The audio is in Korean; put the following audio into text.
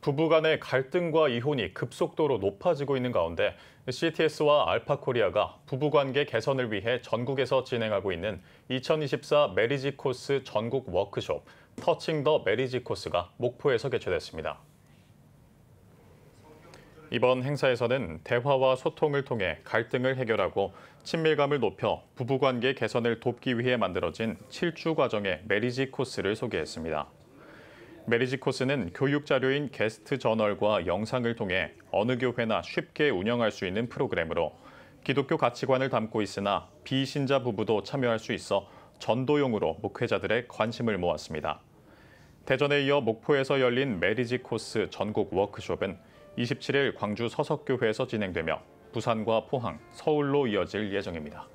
부부 간의 갈등과 이혼이 급속도로 높아지고 있는 가운데 CTS와 알파코리아가 부부관계 개선을 위해 전국에서 진행하고 있는 2024 Marriage Course 전국 워크숍 Touching the Marriage Course가 목포에서 개최됐습니다. 이번 행사에서는 대화와 소통을 통해 갈등을 해결하고 친밀감을 높여 부부관계 개선을 돕기 위해 만들어진 7주 과정의 Marriage Course를 소개했습니다. Marriage Course는 교육 자료인 guest journal과 영상을 통해 어느 교회나 쉽게 운영할 수 있는 프로그램으로 기독교 가치관을 담고 있으나 비신자 부부도 참여할 수 있어 전도용으로 목회자들의 관심을 모았습니다. 대전에 이어 목포에서 열린 Marriage Course 전국 워크숍은 27일 광주 서석교회에서 진행되며 부산과 포항, 서울로 이어질 예정입니다.